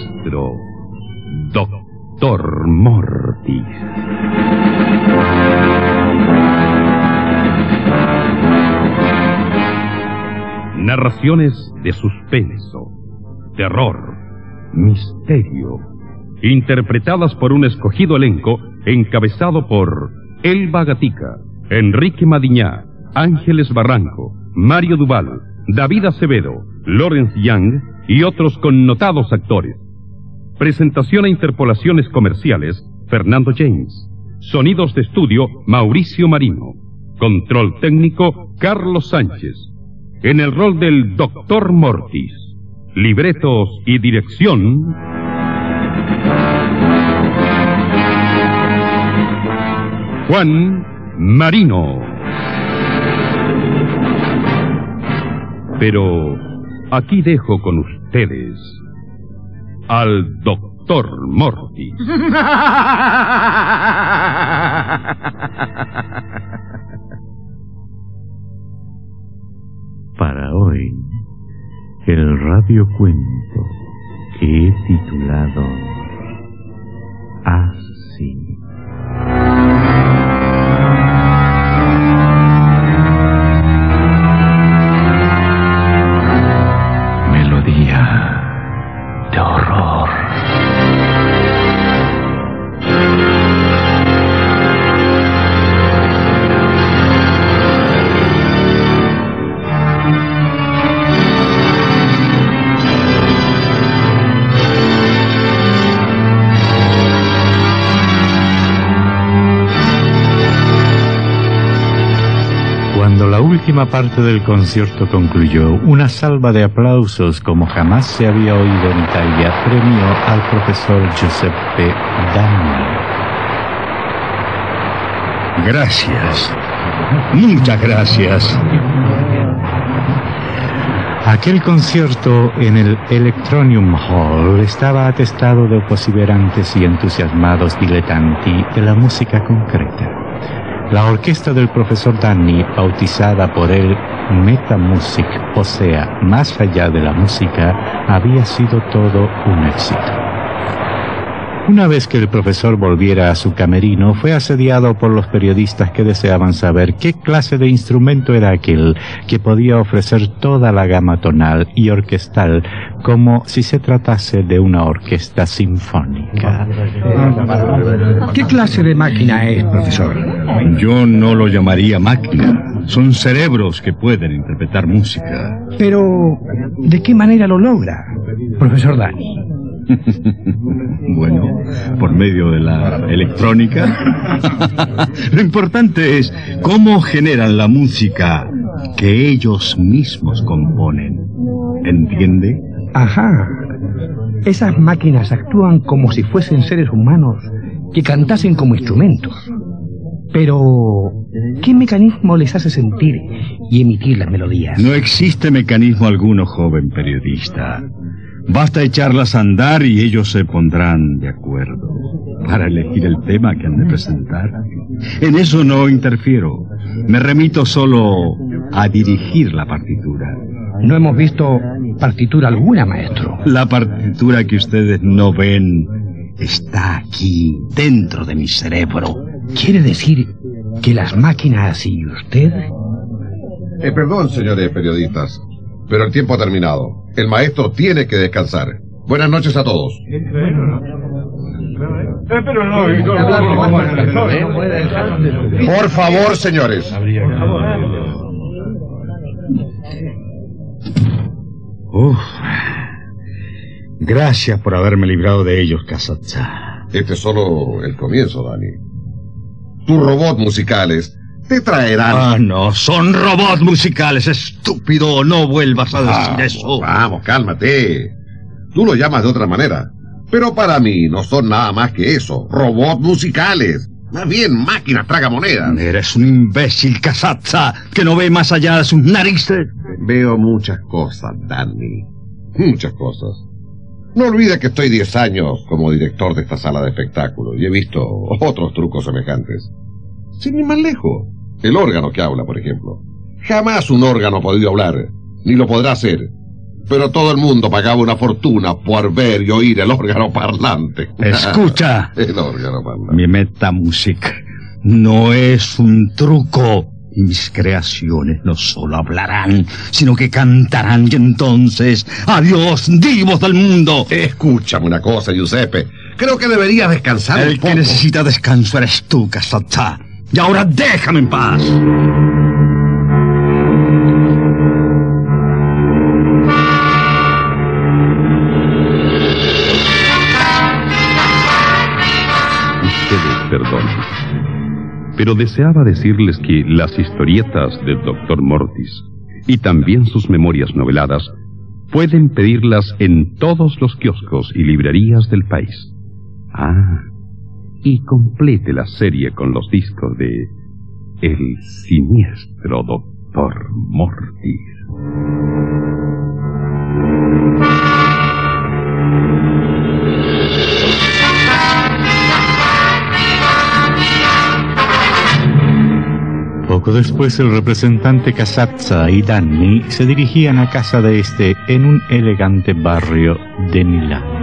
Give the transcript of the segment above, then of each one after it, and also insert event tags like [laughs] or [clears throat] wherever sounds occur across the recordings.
maestro, Doctor Mortis. Narraciones de suspenso, terror, misterio, interpretadas por un escogido elenco encabezado por Elba Gatica, Enrique Madiñá, Ángeles Barranco, Mario Duval, David Acevedo, Lawrence Young y otros connotados actores. Presentación e interpolaciones comerciales, Fernando James. Sonidos de estudio, Mauricio Marino. Control técnico, Carlos Sánchez. En el rol del Doctor Mortis. Libretos y dirección. Juan Marino. Pero aquí dejo con ustedes al Doctor Mortis. Para hoy, el radiocuento que he titulado la última parte del concierto concluyó, una salva de aplausos como jamás se había oído en Italia premió al profesor Giuseppe Dani. Gracias. Muchas gracias. Aquel concierto en el Electronium Hall estaba atestado de perseverantes y entusiasmados dilettanti de la música concreta. La orquesta del profesor Danny, bautizada por él Metamusic, o sea, más allá de la música, había sido todo un éxito. Una vez que el profesor volviera a su camerino, fue asediado por los periodistas que deseaban saber qué clase de instrumento era aquel que podía ofrecer toda la gama tonal y orquestal como si se tratase de una orquesta sinfónica. ¿Qué clase de máquina es, profesor? Yo no lo llamaría máquina. Son cerebros que pueden interpretar música. Pero, ¿de qué manera lo logra, profesor Dani? [laughs] Bueno, por medio de la electrónica. [laughs] Lo importante es cómo generan la música que ellos mismos componen. ¿Entiende? Ajá. Esas máquinas actúan como si fuesen seres humanos que cantasen como instrumentos. Pero, ¿qué mecanismo les hace sentir y emitir las melodías? No existe mecanismo alguno, joven periodista. Basta echarlas a andar y ellos se pondrán de acuerdo para elegir el tema que han de presentar. En eso no interfiero. Me remito solo a dirigir la partitura. No hemos visto partitura alguna, maestro. La partitura que ustedes no ven está aquí, dentro de mi cerebro. ¿Quiere decir que las máquinas y usted... Eh, perdón, señores periodistas, pero el tiempo ha terminado. El maestro tiene que descansar. Buenas noches a todos. Por favor, señores. Uf. Gracias por haberme librado de ellos, Casazza. Este es solo el comienzo, Dani. Tus robots musicales te traerán... Ah, no, son robots musicales, estúpido. No vuelvas a decir Vamos, eso. Vamos, cálmate. Tú lo llamas de otra manera. Pero para mí no son nada más que eso. Robots musicales. Más bien máquinas tragamonedas. Eres un imbécil, Casazza, que no ve más allá de sus narices. Veo muchas cosas, Danny. Muchas cosas. No olvides que estoy 10 años como director de esta sala de espectáculos y he visto otros trucos semejantes. Sin ir más lejos. El órgano que habla, por ejemplo. Jamás un órgano ha podido hablar, ni lo podrá hacer. pero todo el mundo pagaba una fortuna por ver y oír el órgano parlante. [laughs] Escucha. el órgano parlante. Mi metamúsica no es un truco. Mis creaciones no solo hablarán, sino que cantarán y entonces, adiós, divos del mundo. Escúchame una cosa, Giuseppe. Creo que deberías descansar El un poco. que necesita descanso eres tú, Casatza. Y ahora déjame en paz. Ustedes perdonen. Pero deseaba decirles que las historietas del Dr. Mortis y también sus memorias noveladas pueden pedirlas en todos los kioscos y librerías del país. Ah, y complete la serie con los discos de El siniestro Dr. Mortis. Poco después el representante Casazza y Danny se dirigían a casa de este en un elegante barrio de Milán.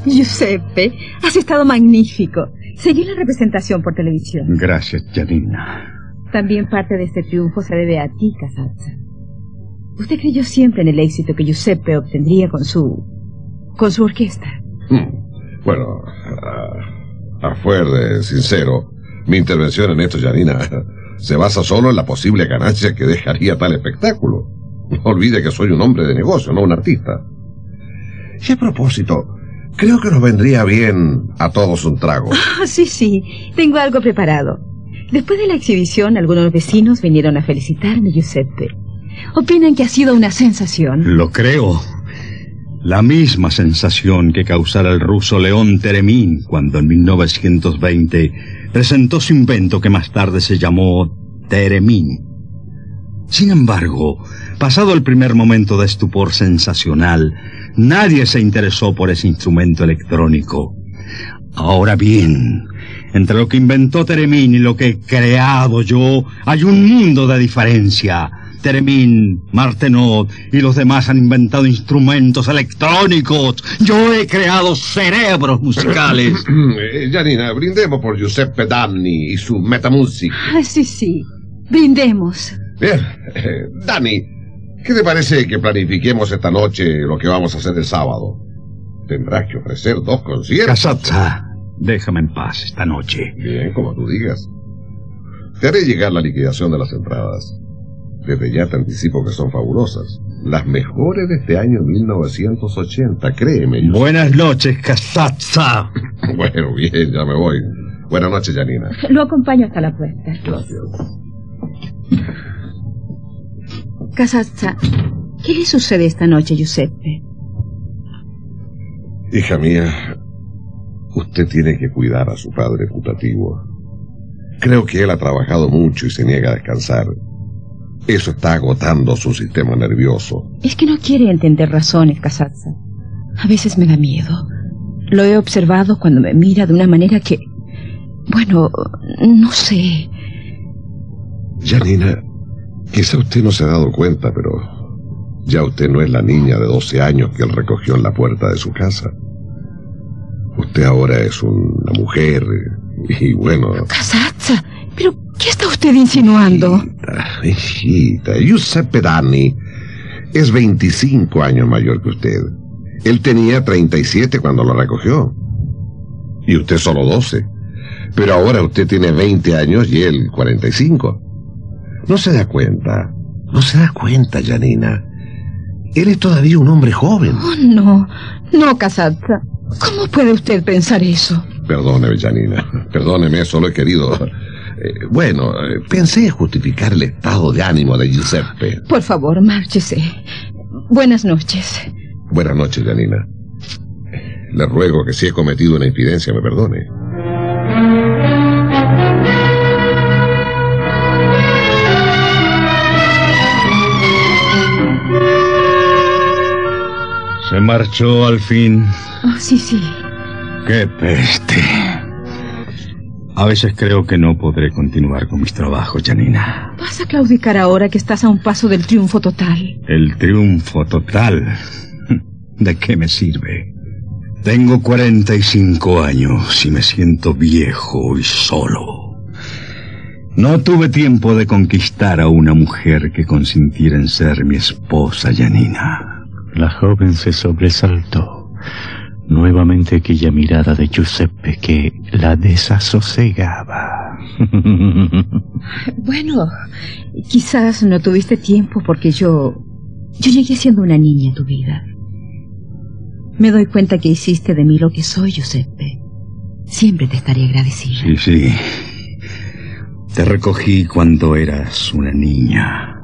[laughs] Giuseppe, has estado magnífico. Seguí la representación por televisión. Gracias, Janina. También parte de este triunfo se debe a ti, Casazza. Usted creyó siempre en el éxito que Giuseppe obtendría con su... con su orquesta. Hmm. Bueno, a, a fuer de sincero, mi intervención en esto, Janina, se basa solo en la posible ganancia que dejaría tal espectáculo. No olvide que soy un hombre de negocio, no un artista. Y a propósito, creo que nos vendría bien a todos un trago. [laughs] Ah, sí, sí. Tengo algo preparado. Después de la exhibición, algunos vecinos vinieron a felicitarme, Giuseppe. Opinan que ha sido una sensación. Lo creo. La misma sensación que causara el ruso León Teremín cuando en 1920 presentó su invento que más tarde se llamó Teremín. Sin embargo, pasado el primer momento de estupor sensacional, nadie se interesó por ese instrumento electrónico. Ahora bien, entre lo que inventó Teremín y lo que he creado yo, hay un mundo de diferencia. Teremín, Martenot y los demás han inventado instrumentos electrónicos. Yo he creado cerebros musicales. [clears throat] Eh, Janina, brindemos por Giuseppe Danni y su Metamusic. Ah, sí, sí. Brindemos. Bien, eh, Dani, ¿qué te parece que planifiquemos esta noche lo que vamos a hacer el sábado? Tendrás que ofrecer dos conciertos. Casazza, déjame en paz esta noche. Bien, como tú digas. Te haré llegar la liquidación de las entradas. Desde ya te anticipo que son fabulosas. Las mejores de este año 1980, créeme. yo- Buenas noches, Casazza. [laughs] Bueno, bien, ya me voy. Buenas noches, Janina. Lo acompaño hasta la puerta. Gracias. Casazza, ¿qué le sucede esta noche, Giuseppe? Hija mía, usted tiene que cuidar a su padre putativo. Creo que él ha trabajado mucho y se niega a descansar. Eso está agotando su sistema nervioso. Es que no quiere entender razones, Casazza. A veces me da miedo. Lo he observado cuando me mira de una manera que... Bueno, no sé. Janina, quizá usted no se ha dado cuenta, pero ya usted no es la niña de 12 años que él recogió en la puerta de su casa. Usted ahora es una mujer y bueno... Casazza, pero ¿qué está usted insinuando? Hijita, hijita, Giuseppe Danni es 25 años mayor que usted. Él tenía 37 cuando lo recogió. Y usted solo 12. Pero ahora usted tiene 20 años y él 45. No se da cuenta. No se da cuenta, Janina. Él es todavía un hombre joven. Oh, no, no, Casazza. ¿Cómo puede usted pensar eso? Perdóneme, Janina. Perdóneme, solo he querido... eh, bueno, eh, pensé en justificar el estado de ánimo de Giuseppe. Por favor, márchese. Buenas noches. Buenas noches, Janina. Le ruego que si he cometido una infidencia me perdone. Marchó al fin. Oh, sí, sí. ¡Qué peste! A veces creo que no podré continuar con mis trabajos, Janina. ¿Vas a claudicar ahora que estás a un paso del triunfo total? El triunfo total. ¿De qué me sirve? Tengo 45 años y me siento viejo y solo. No tuve tiempo de conquistar a una mujer que consintiera en ser mi esposa, Janina. La joven se sobresaltó. Nuevamente aquella mirada de Giuseppe que la desasosegaba. [laughs] Bueno, quizás no tuviste tiempo porque yo... Yo llegué siendo una niña a tu vida. Me doy cuenta que hiciste de mí lo que soy, Giuseppe. Siempre te estaré agradecida. Sí, sí. Te recogí cuando eras una niña.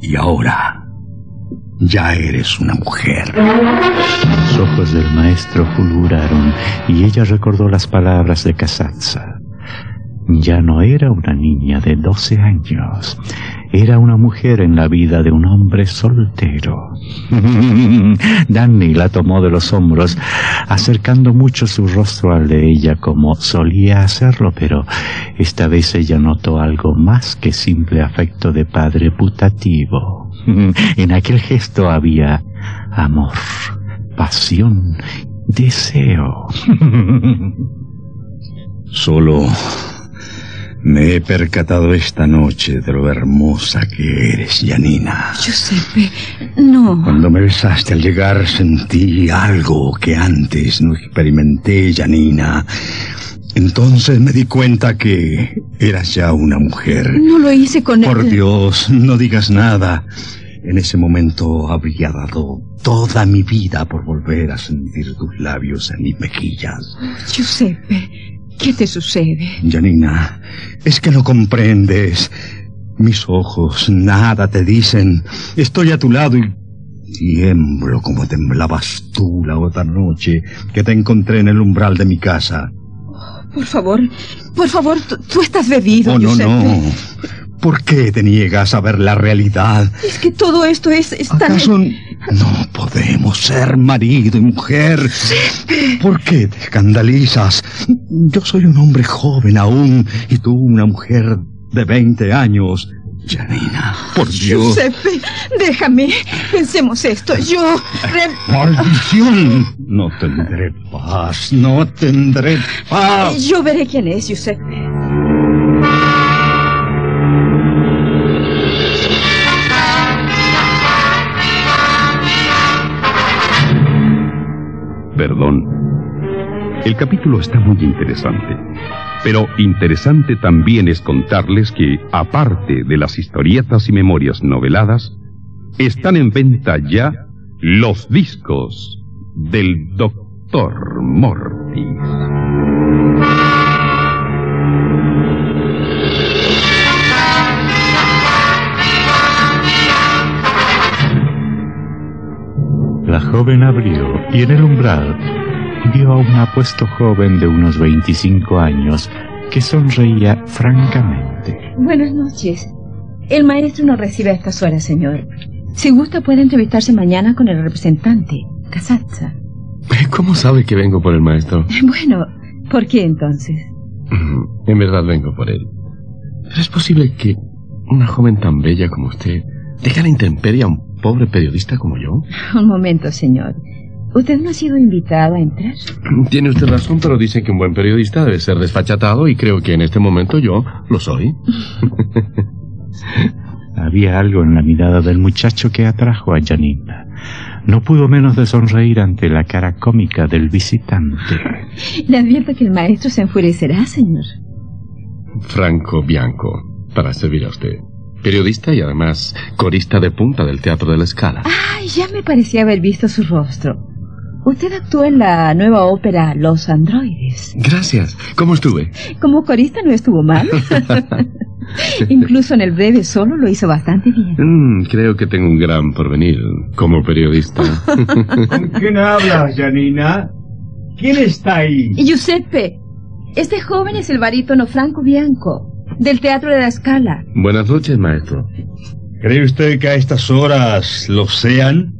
Y ahora ya eres una mujer. Los ojos del maestro fulguraron y ella recordó las palabras de Casazza. Ya no era una niña de 12 años, era una mujer en la vida de un hombre soltero. [laughs] Danny la tomó de los hombros, acercando mucho su rostro al de ella como solía hacerlo, pero esta vez ella notó algo más que simple afecto de padre putativo. [laughs] En aquel gesto había amor, pasión, deseo. [laughs] Solo me he percatado esta noche de lo hermosa que eres, Janina. Giuseppe, no. Cuando me besaste al llegar sentí algo que antes no experimenté, Janina. Entonces me di cuenta que eras ya una mujer. No lo hice con Por él. Dios, no digas nada. En ese momento habría dado toda mi vida por volver a sentir tus labios en mis mejillas. Giuseppe, ¿qué te sucede? Janina, es que no comprendes. Mis ojos nada te dicen. Estoy a tu lado y tiemblo como temblabas tú la otra noche que te encontré en el umbral de mi casa. Por favor, por favor, tú, estás bebido, Oh, no, Giuseppe. no. ¿Por qué te niegas a ver la realidad? Es que todo esto es, es tan... ¿Acaso no podemos ser marido y mujer? ¿Por qué te escandalizas? Yo soy un hombre joven aún y tú una mujer de 20 años. Janina, por Dios. Giuseppe, déjame. Pensemos esto. Yo... re- ¡Maldición! No tendré paz, no tendré paz. Yo veré quién es, Giuseppe. Perdón. El capítulo está muy interesante. Pero interesante también es contarles que, aparte de las historietas y memorias noveladas, están en venta ya los discos del Doctor Mortis. La joven abrió y en el umbral vio a un apuesto joven de unos 25 años que sonreía francamente. Buenas noches. El maestro nos recibe a estas horas, señor. Si gusta, puede entrevistarse mañana con el representante, Casazza. [laughs] ¿Cómo sabe que vengo por el maestro? [laughs] Bueno, ¿por qué entonces? En verdad vengo por él. Pero es posible que una joven tan bella como usted deje a la intemperie a un pobre periodista como yo. [laughs] Un momento, señor. ¿Usted no ha sido invitado a entrar? Tiene usted razón, pero dicen que un buen periodista debe ser desfachatado y creo que en este momento yo lo soy. [laughs] Había algo en la mirada del muchacho que atrajo a Janina. No pudo menos de sonreír ante la cara cómica del visitante. Le advierto que el maestro se enfurecerá, señor. Franco Bianco, para servir a usted. Periodista y además corista de punta del Teatro de la Escala. Ay, ya me parecía haber visto su rostro. Usted actuó en la nueva ópera Los Androides. Gracias. ¿Cómo estuve? Como corista no estuvo mal. [laughs] Incluso en el breve solo lo hizo bastante bien. Mm, creo que tengo un gran porvenir como periodista. ¿Con quién hablas, Janina? ¿Quién está ahí? Giuseppe, este joven es el barítono Franco Bianco, del Teatro de la Scala. Buenas noches, maestro. ¿Cree usted que a estas horas lo sean?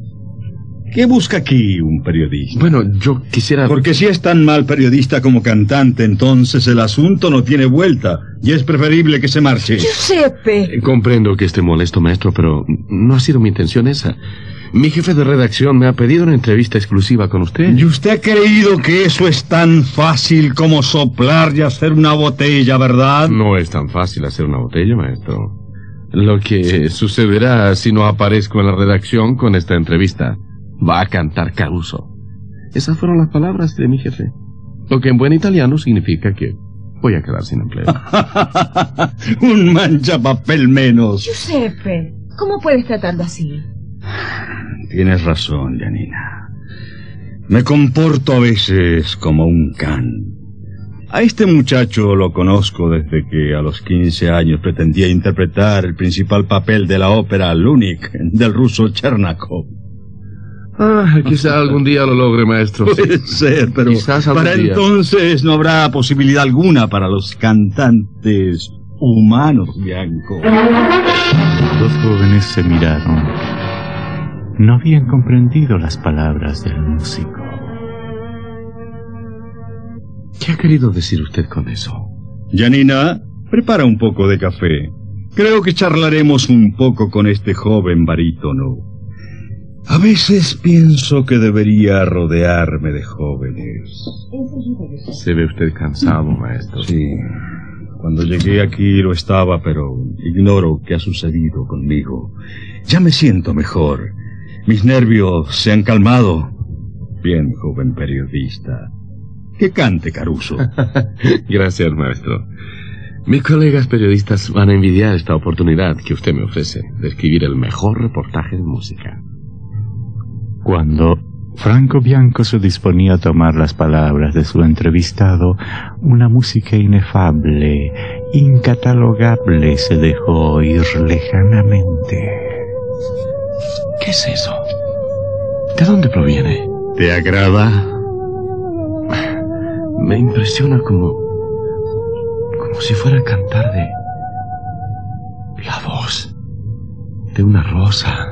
¿Qué busca aquí un periodista? Bueno, yo quisiera... Porque si es tan mal periodista como cantante, entonces el asunto no tiene vuelta y es preferible que se marche. Giuseppe. Eh, Comprendo que esté molesto, maestro, pero no ha sido mi intención esa. Mi jefe de redacción me ha pedido una entrevista exclusiva con usted. ¿Y usted ha creído que eso es tan fácil como soplar y hacer una botella, verdad? No es tan fácil hacer una botella, maestro. Lo que sucederá si no aparezco en la redacción con esta entrevista. Va a cantar Caruso. Esas fueron las palabras de mi jefe. Lo que en buen italiano significa que voy a quedar sin empleo. [laughs] Un mancha papel menos. Giuseppe, ¿cómo puedes tratarlo así? Tienes razón, Janina. Me comporto a veces como un can. A este muchacho lo conozco desde que a los 15 años pretendía interpretar el principal papel de la ópera Lunik del ruso Chernakov. Ah, [laughs] quizá algún día lo logre, maestro. Puede ser, pero Quizás algún para día. entonces no habrá posibilidad alguna para los cantantes humanos, Bianco. Los jóvenes se miraron. No habían comprendido las palabras del músico. ¿Qué ha querido decir usted con eso? Janina, prepara un poco de café. Creo que charlaremos un poco con este joven barítono. A veces pienso que debería rodearme de jóvenes. Se ve usted cansado, maestro. Sí. Cuando llegué aquí lo estaba, pero ignoro qué ha sucedido conmigo. Ya me siento mejor. Mis nervios se han calmado. Bien, joven periodista. Que cante, Caruso. [laughs] Gracias, maestro. Mis colegas periodistas van a envidiar esta oportunidad que usted me ofrece de escribir el mejor reportaje de música. Cuando Franco Bianco se disponía a tomar las palabras de su entrevistado, una música inefable, incatalogable, se dejó oír lejanamente. ¿Qué es eso? ¿De dónde proviene? ¿Te agrada? Me impresiona como... como si fuera a cantar de... la voz de una rosa,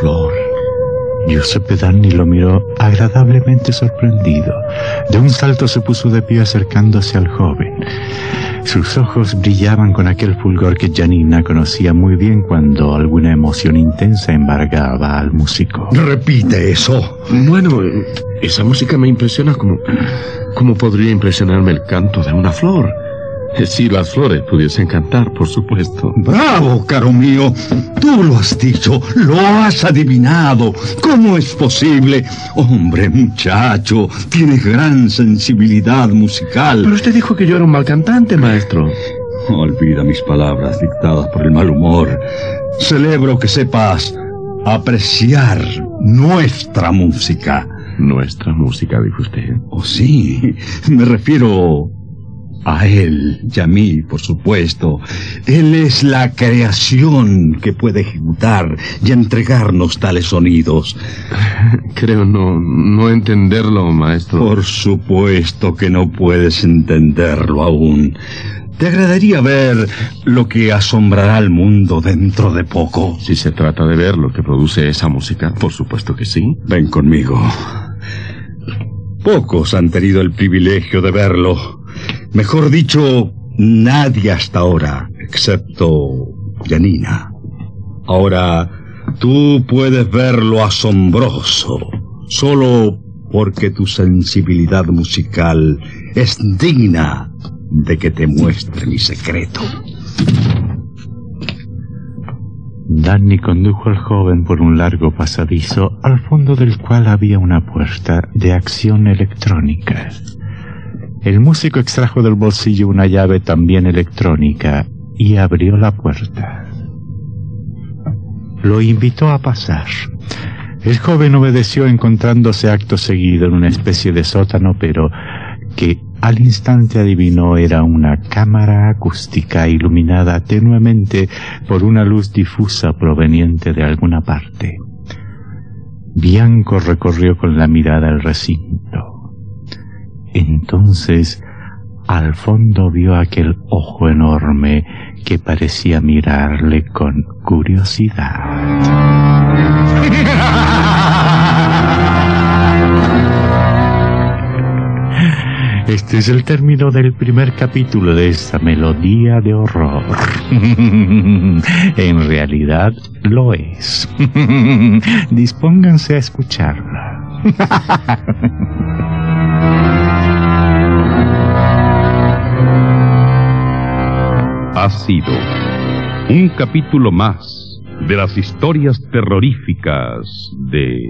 flor. Giuseppe Danny lo miró agradablemente sorprendido. De un salto se puso de pie acercándose al joven. Sus ojos brillaban con aquel fulgor que Janina conocía muy bien cuando alguna emoción intensa embargaba al músico. Repite eso. Bueno, esa música me impresiona como... como podría impresionarme el canto de una flor. Eh, Si las flores pudiesen cantar, por supuesto. Bravo, caro mío. Tú lo has dicho, lo has adivinado. ¿Cómo es posible? Hombre, muchacho, tienes gran sensibilidad musical. Pero usted dijo que yo era un mal cantante, maestro. Olvida mis palabras dictadas por el mal humor. Celebro que sepas apreciar nuestra música. Nuestra música, dijo usted. Oh, sí, me refiero a él y a mí, por supuesto. Él es la creación que puede ejecutar y entregarnos tales sonidos. [laughs] Creo no, no entenderlo, maestro. Por supuesto que no puedes entenderlo aún. ¿Te agradaría ver lo que asombrará al mundo dentro de poco? Si se trata de ver lo que produce esa música, por supuesto que sí. Ven conmigo. Pocos han tenido el privilegio de verlo. Mejor dicho, nadie hasta ahora, excepto Janina. Ahora, tú puedes ver lo asombroso, solo porque tu sensibilidad musical es digna de que te muestre mi secreto. Danny condujo al joven por un largo pasadizo, al fondo del cual había una puerta de acción electrónica. El músico extrajo del bolsillo una llave también electrónica y abrió la puerta. Lo invitó a pasar. El joven obedeció encontrándose acto seguido en una especie de sótano, pero que al instante adivinó era una cámara acústica iluminada tenuemente por una luz difusa proveniente de alguna parte. Bianco recorrió con la mirada el recinto. Entonces al fondo vio aquel ojo enorme que parecía mirarle con curiosidad. Este es el término del primer capítulo de esta melodía de horror. [laughs] en realidad lo es. [laughs] Dispónganse a escucharla. [laughs] ha sido un capítulo más de las historias terroríficas de...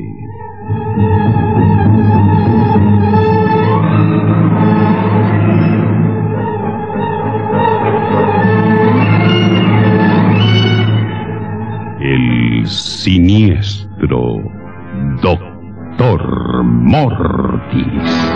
El siniestro Doctor Mortis.